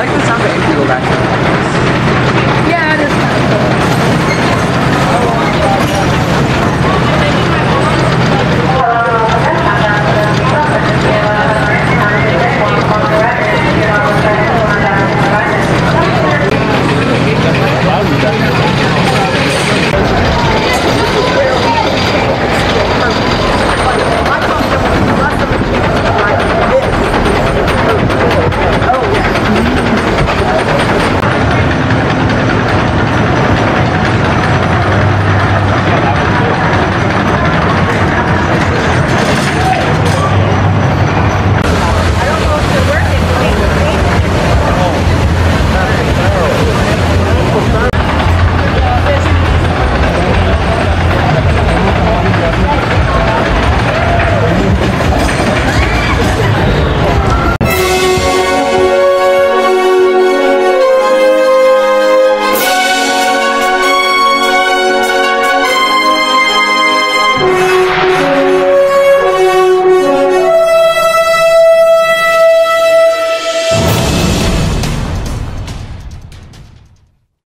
like this